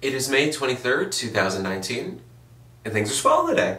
It is May 23rd, 2019, and things are swell today.